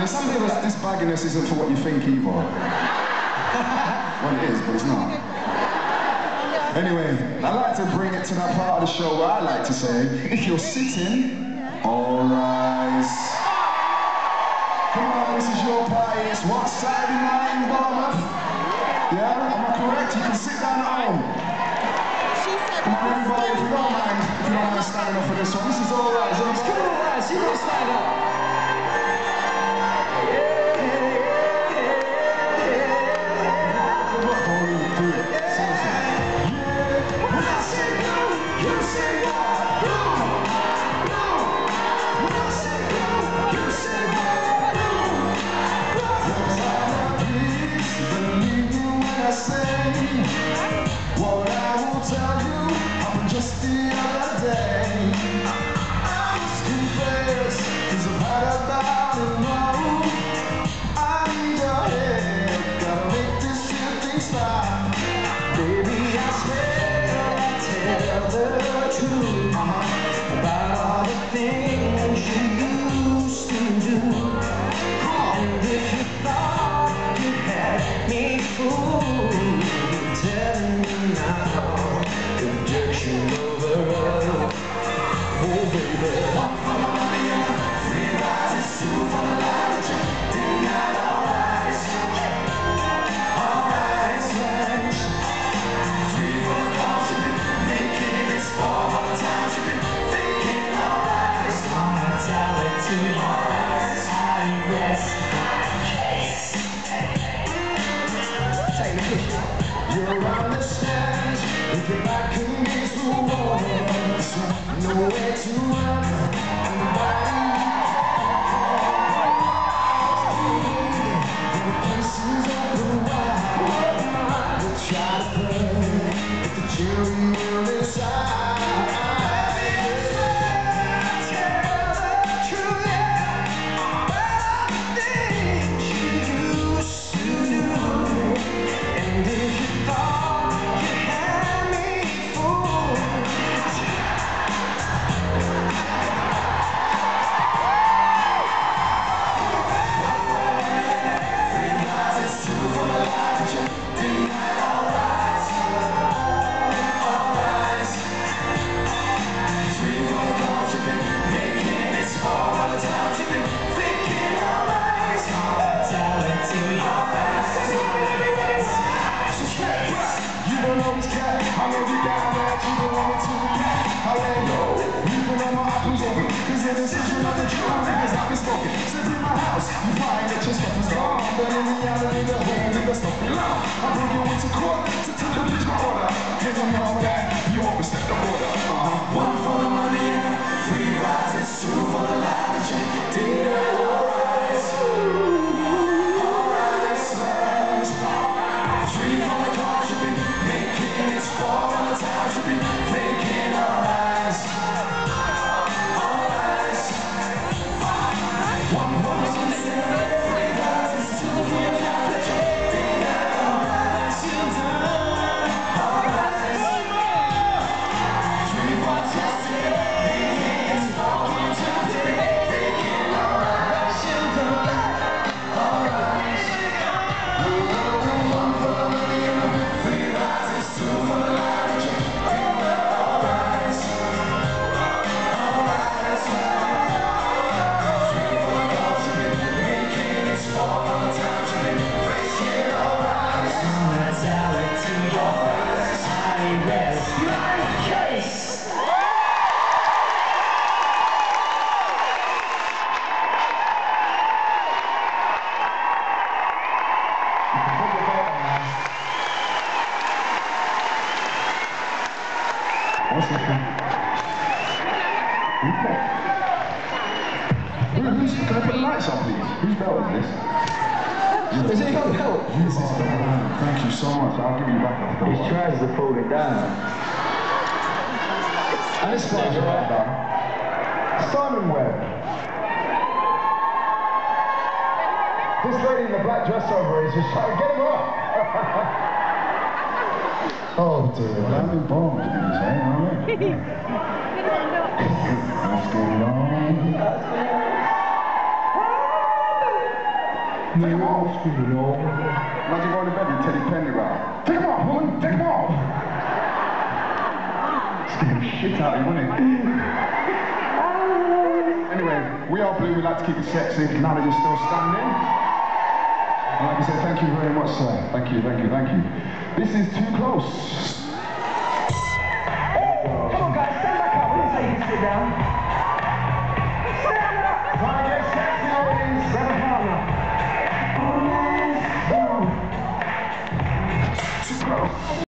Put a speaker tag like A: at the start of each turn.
A: this, this bagginess isn't for what you think either. well, it is, but it's not. Anyway, I like to bring it to that part of the show where I like to say, if you're sitting, all rise. Come on, this is your party. It's what Saturday night in Bournemouth. Yeah, am I correct? You can sit down at home. Come on, everybody, if you don't mind, if you don't mind standing up for this one, this is all right. Is Come on,
B: guys, you don't stand up. Listen.
A: You don't want to react. I. You put on my options open. Cause in not that you are. Sit in my house, you find that your stuff is wrong. But in the whole nigga stuff belong. I bring you into court to take a picture my order. Cause I'm all that. Okay. Who's, can I put the lights on, please? Who's belting this? Is it your
B: belt? Yes,
A: it's the belt. Thank you so much. I'll give you back after His
B: trousers are falling down.
A: And it's fine, right now. Simon
C: Webbe.
A: This lady
C: in the black dress over is just trying to
A: get him off.
C: cold to you.
A: Well, I'm in Palm Springs, I know it. After long...
C: No,
B: after long...
A: Now you go to bed with Teddy Pendergrass. Take him off, woman! Take him off! Scared the shit out of you, wouldn't it? anyway, we are blue. We like to keep it sexy. Now that you're still standing. And like thank you very much, sir. Thank you, thank you, thank you. This is too close.